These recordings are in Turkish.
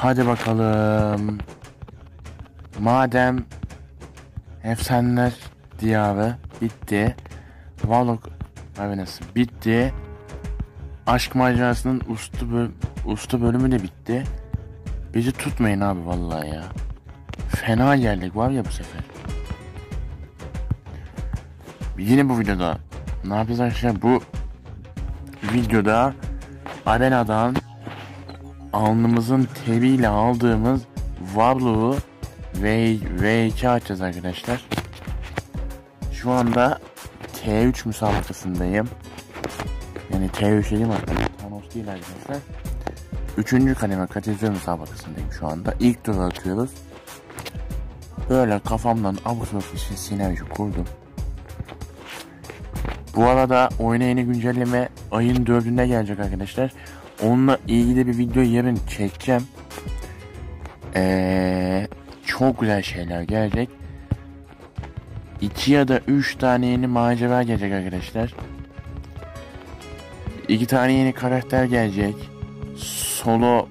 Hadi bakalım. Madem Efsaneler Diyarı bitti. Varlık Arenası bitti. Aşk macerasının usta, böl usta bölümü de bitti. Bizi tutmayın abi vallahi ya. Fena geldik var ya bu sefer. Yine bu videoda ne yapacağız arkadaşlar bu videoda arenadan alnımızın teriyle aldığımız Wablu'yu V, V2 açacağız arkadaşlar. Şu anda T3 müsabakasındayım. Yani T3 değil hatta. Thanos değil arkadaşlar. Üçüncü kademe katalizör müsabakasındayım şu anda. İlk tur atıyoruz. Böyle kafamdan sabuk bir senaryo kurdum. Bu arada oyuna yeni güncelleme ayın 4'ünde gelecek arkadaşlar. Onunla ilgili bir video yarın çekeceğim. Ee, çok güzel şeyler gelecek. 2 ya da 3 tane yeni macera gelecek arkadaşlar. 2 tane yeni karakter gelecek. Solo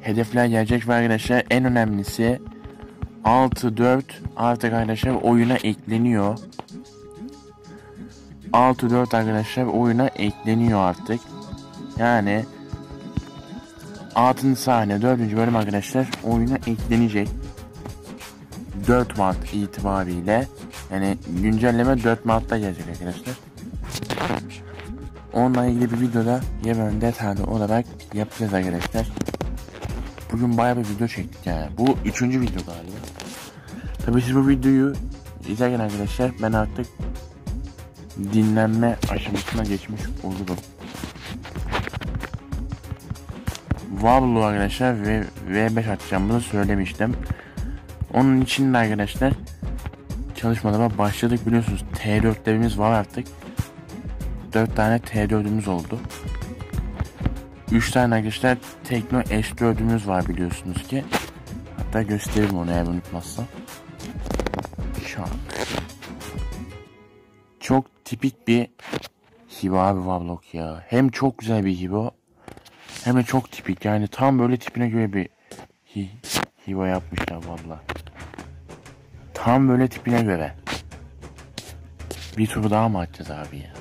hedefler gelecek ve arkadaşlar en önemlisi 6-4 artık arkadaşlar oyuna ekleniyor. 6-4 arkadaşlar oyuna ekleniyor artık. Yani 6. sahne 4. bölüm arkadaşlar oyuna eklenecek. 4 Mart itibariyle yani güncelleme 4 Mart'ta gelecek arkadaşlar. Onunla ilgili bir videoda hemen detaylı olarak yapacağız arkadaşlar. Bugün bayağı bir video çektik yani. Bu üçüncü video galiba. Tabii siz bu videoyu izlerken arkadaşlar ben artık dinlenme aşamasına geçmiş olurum. Wablu arkadaşlar ve V5 atacağımızı söylemiştim. Onun için de arkadaşlar çalışmalara başladık biliyorsunuz T4'lerimiz var artık. 4 tane T4'ümüz oldu. 3 tane arkadaşlar Tekno S4'ümüz var biliyorsunuz ki. Hatta göstereyim onu eğer unutmazsam. Şu an. Çok tipik bir Hibo abi Wablok ya. Hem çok güzel bir Hibo hem de çok tipik yani tam böyle tipine göre bir hi Hibo yapmışlar valla. Tam böyle tipine göre. Bir tur daha mı atacağız abi ya?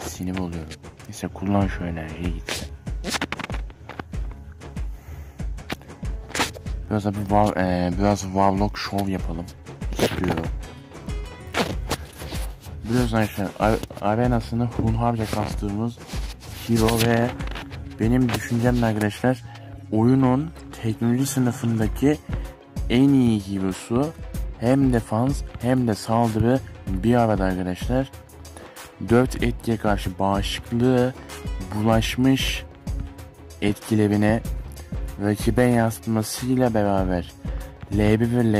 Sinir oluyorum. Neyse kullan şu enerjiyi gitsin. Biraz da bir wow, e, biraz Wavlog show yapalım. İstiyorum. Biliyorsunuz arkadaşlar arenasını hunharca kastığımız Hero ve benim düşüncemle arkadaşlar oyunun teknoloji sınıfındaki en iyi hero'su hem defans hem de saldırı bir arada arkadaşlar. 4 etkiye karşı bağışıklığı bulaşmış etkilerine rakibe yansıtmasıyla beraber L1 ve L,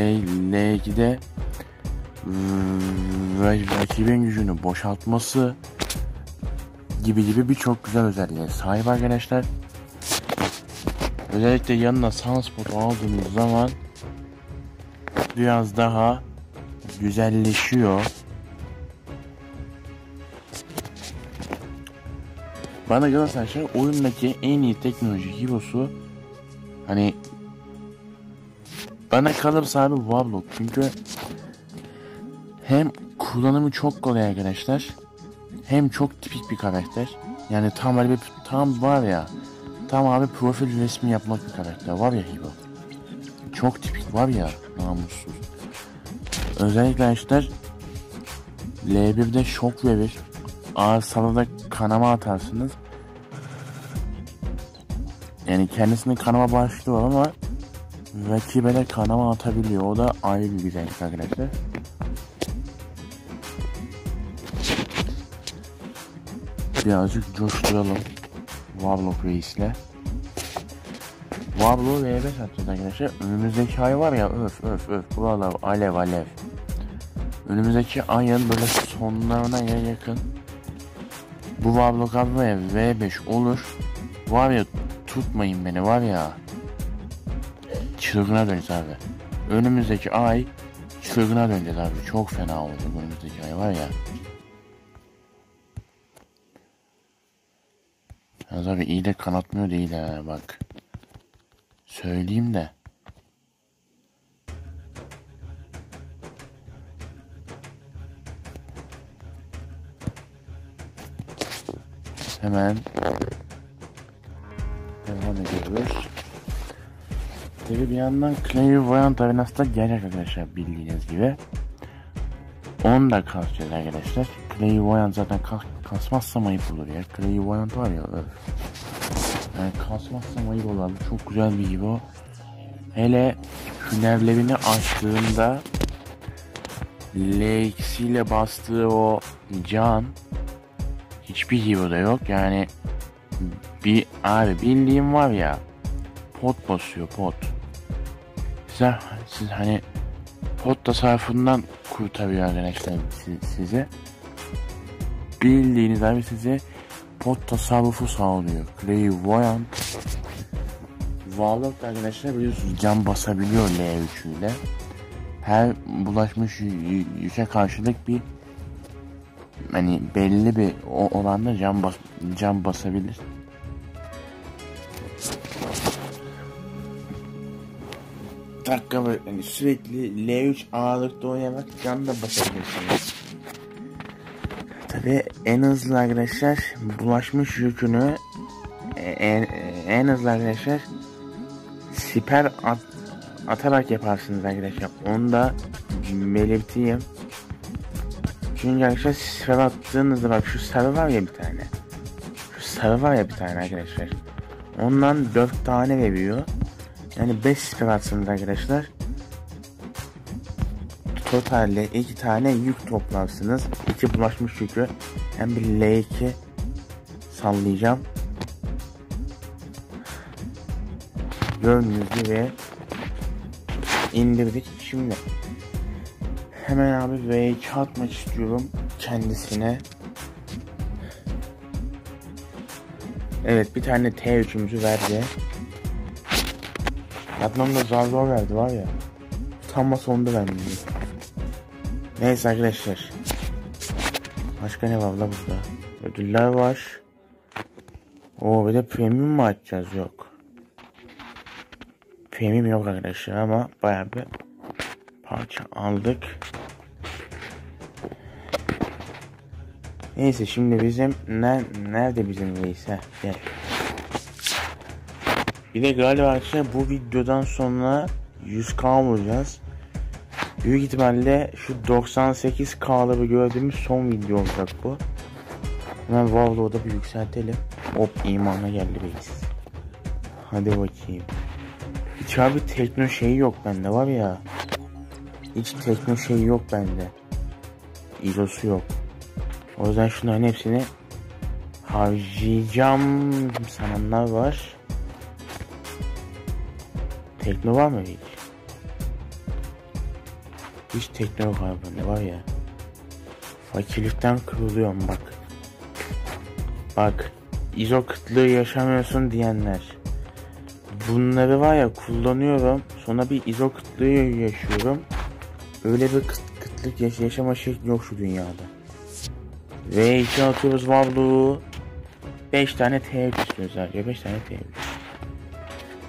L2'de rakibin gücünü boşaltması gibi gibi birçok güzel özelliğe sahip arkadaşlar. Özellikle yanına Sunspot aldığımız zaman biraz daha güzelleşiyor. Bana göre arkadaşlar oyundaki en iyi teknoloji hero'su hani bana kalırsa abi Warlock çünkü hem kullanımı çok kolay arkadaşlar hem çok tipik bir karakter. Yani tam böyle bir tam var ya tam abi profil resmi yapmak bir karakter. Var ya Hibo. Çok tipik var ya namussuz. Özellikle arkadaşlar L1'de şok verir. Ağır salada kanama atarsınız. Yani kendisinin kanama başlığı var ama rakibe de kanama atabiliyor. O da ayrı bir güzellik arkadaşlar. Birazcık coşturalım. Warlock Reis'le. Warlock V5 atacağız arkadaşlar. Önümüzdeki ay var ya öf öf öf. Buralar alev alev. Önümüzdeki ayın böyle sonlarına ya yakın. Bu Warlock abi V5 olur. Var ya tutmayın beni var ya. Çılgına döneceğiz abi. Önümüzdeki ay çılgına döneceğiz abi. Çok fena oldu önümüzdeki ay var ya. Yalnız abi iyi de kanatmıyor değil ha bak. Söyleyeyim de. Hemen devam ediyoruz. Tabi bir yandan Clairvoyant Arenası da gelecek arkadaşlar bildiğiniz gibi. Onu da kasacağız arkadaşlar. Clairvoyant zaten kas, kasmazsam ayıp olur ya. Clairvoyant var ya öf. Yani kasmazsam ayıp olur. Çok güzel bir gibi. Hele hünerlerini açtığında L2 ile bastığı o can hiçbir hero'da yok. Yani bir abi bildiğim var ya pot basıyor pot. Size, siz hani pot tasarrufundan kurtarıyor arkadaşlar siz, size. Bildiğiniz abi size pot tasarrufu sağlıyor. Clairvoyant Warlock arkadaşlar biliyorsunuz can basabiliyor L3 ile. Her bulaşmış yüke karşılık bir hani belli bir oranda can bas can basabilir. Dakika böyle hani sürekli L3 ağırlıkta oynayarak can da basabilirsiniz. Tabi en hızlı arkadaşlar bulaşmış yükünü en, en hızlı arkadaşlar siper at, atarak yaparsınız arkadaşlar. Onu da belirteyim. Çünkü arkadaşlar siper attığınızda bak şu sarı var ya bir tane. Şu sarı var ya bir tane arkadaşlar. Ondan 4 tane veriyor. Yani 5 siper atsınız arkadaşlar. Totalde 2 tane yük toplarsınız. 2 bulaşmış yükü. Hem bir L2 sallayacağım. Gördüğünüz gibi indirdik. Şimdi hemen abi V2 atmak istiyorum kendisine. Evet bir tane T3'ümüzü verdi. Yapmam da zar zor verdi var ya. Tam sonunda vermedi. Neyse arkadaşlar. Başka ne var la burada? Ödüller var. O bir de premium mu açacağız? Yok. Premium yok arkadaşlar ama bayağı bir parça aldık. Neyse şimdi bizim ne, nerede bizim Veysel? Gel. Bir de galiba arkadaşlar bu videodan sonra 100k vuracağız. Büyük ihtimalle şu 98k'ları gördüğümüz son video olacak bu. Hemen Wavlow'da bir yükseltelim. Hop imana geldi beyiz. Hadi bakayım. Hiç abi tekno şeyi yok bende var ya. Hiç tekno şeyi yok bende. İzosu yok. O yüzden şunların hepsini harcayacağım sananlar var. Tekno var mı hiç? Hiç tekno yok abi bende var ya. Fakirlikten kırılıyorum bak. Bak. İzo kıtlığı yaşamıyorsun diyenler. Bunları var ya kullanıyorum. Sonra bir izo kıtlığı yaşıyorum. Öyle bir kıt, kıtlık yaş yaşama şekli yok şu dünyada. Ve iki atıyoruz varlığı. 5 tane T3 istiyoruz sadece. 5 tane T3.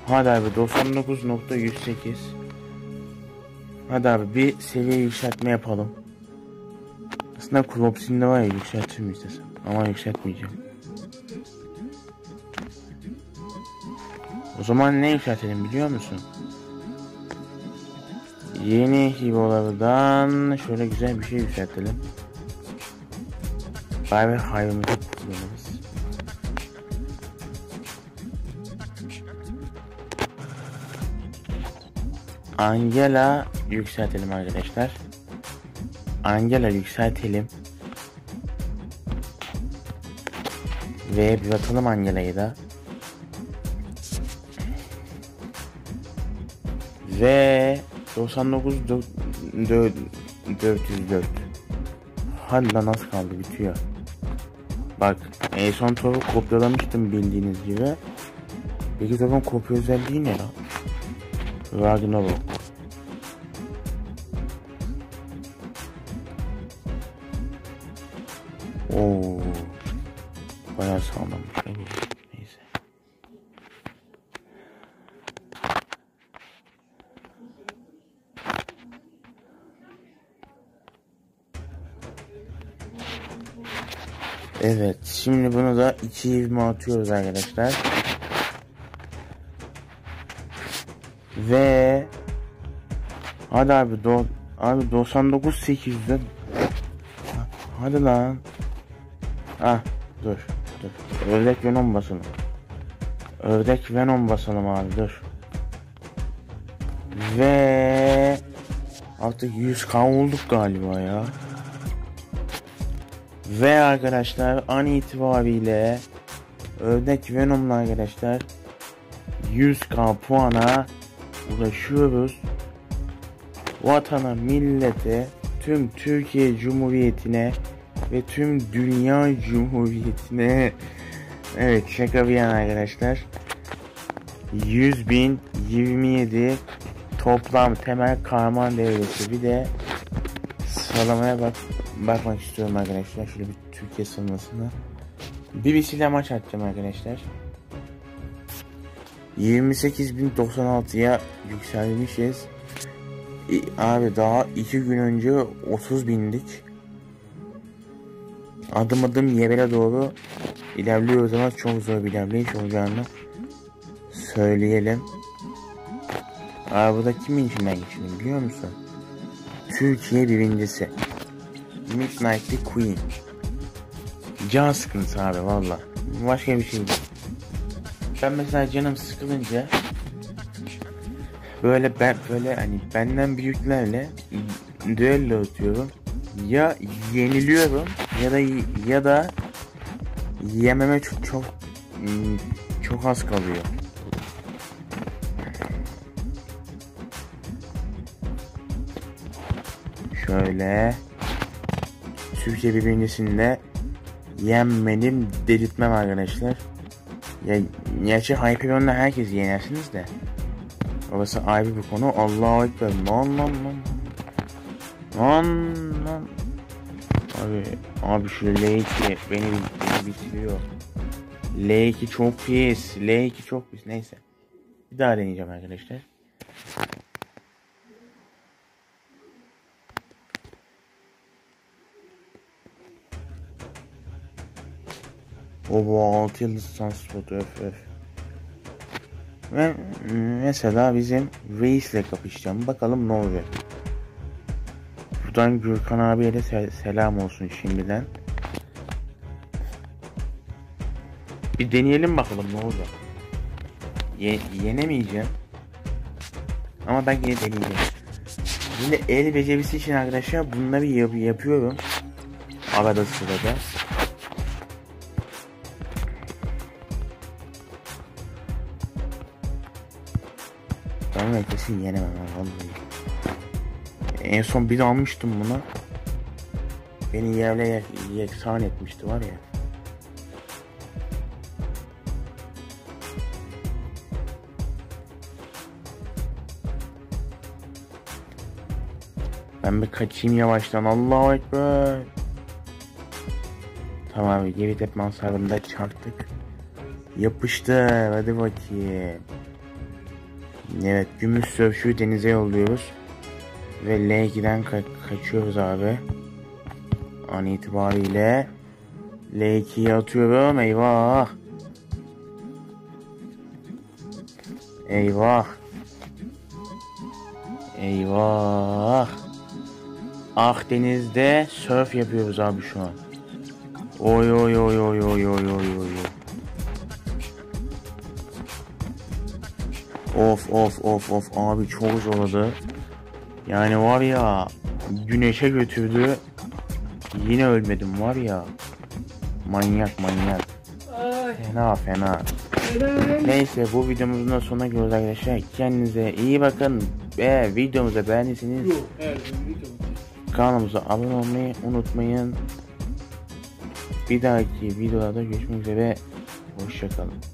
Hadi abi 99.108 Hadi abi bir seviye yükseltme yapalım. Aslında Klopsin'de var ya yükselteyim istesem. Ama yükseltmeyeceğim. O zaman ne yükseltelim biliyor musun? Yeni hibolardan şöyle güzel bir şey yükseltelim. Bari hayrımızı kullanırız. Angela yükseltelim arkadaşlar. Angela yükseltelim. Ve bir atalım Angela'yı da. Ve 99 404 Hadi lan az kaldı bitiyor. Bak en son topu kopyalamıştım bildiğiniz gibi. Peki topun kopya özelliği ne lan? Ragnarok. Evet şimdi bunu da iki ivme atıyoruz arkadaşlar. Ve hadi abi do abi 99 800'de hadi lan. Ah dur dur. Ördek Venom basalım. Ördek Venom basalım abi dur. Ve artık 100k olduk galiba ya. Ve arkadaşlar an itibariyle Ördek Venom'la arkadaşlar 100k puana ulaşıyoruz. Vatana, millete, tüm Türkiye Cumhuriyeti'ne ve tüm Dünya Cumhuriyeti'ne Evet şaka bir yana arkadaşlar 100 bin 27 toplam temel kahraman devresi bir de sıralamaya bak bakmak istiyorum arkadaşlar şöyle bir Türkiye sıralamasına BBC ile maç atacağım arkadaşlar 28.096'ya yükselmişiz E, abi daha iki gün önce 30 bindik adım adım yevele doğru ilerliyoruz ama çok zor bir ilerleyiş olacağını söyleyelim. Abi burada kimin içinden geçiyorum biliyor musun? Türkiye birincisi. Midnight the Queen. Can sıkıntısı abi valla. Başka bir şey değil. Ben mesela canım sıkılınca böyle ben böyle hani benden büyüklerle düello atıyorum. Ya yeniliyorum ya da ya da yememe çok çok çok az kalıyor. Şöyle Türkiye birincisinde yenmedim delirtmem arkadaşlar. Ya gerçi Hyperion'la herkes yenersiniz de. Orası ayrı bir konu. Allahu Ekber. Lan lan lan. Lan lan. Abi, abi şu L2 beni, beni bitiriyor. L2 çok pis. L2 çok pis. Neyse. Bir daha deneyeceğim arkadaşlar. Oba 6 yıldız transport öf öf. Ve mesela bizim Reis'le kapışacağım. Bakalım ne olacak. Buradan Gürkan abiye de sel selam olsun şimdiden. Bir deneyelim bakalım ne olacak. Ye yenemeyeceğim. Ama ben yine deneyeceğim. Yine el becerisi için arkadaşlar bunları yap yapıyorum. Arada sırada. Ben kesin yenemem vallahi. En son bir almıştım bunu. Beni yerle yeksan etmişti var ya. Ben bir kaçayım yavaştan. Allahu Ekber. Tamam geri tepman sarında çarptık. Yapıştı. Hadi bakayım. Evet gümüş sövşüyü denize yolluyoruz. Ve L2'den ka kaçıyoruz abi. An itibariyle L2'yi atıyorum. Eyvah. Eyvah. Eyvah. Akdeniz'de surf yapıyoruz abi şu an. Oy oy oy oy oy oy oy oy. Of of of of abi çok zorladı. Yani var ya güneşe götürdü. Yine ölmedim var ya. Manyak manyak. Fena fena. Neyse bu videomuzun da sonuna geliyoruz arkadaşlar. Kendinize iyi bakın. Ve videomuzu beğendiyseniz kanalımıza abone olmayı unutmayın. Bir dahaki videolarda görüşmek üzere. Hoşçakalın.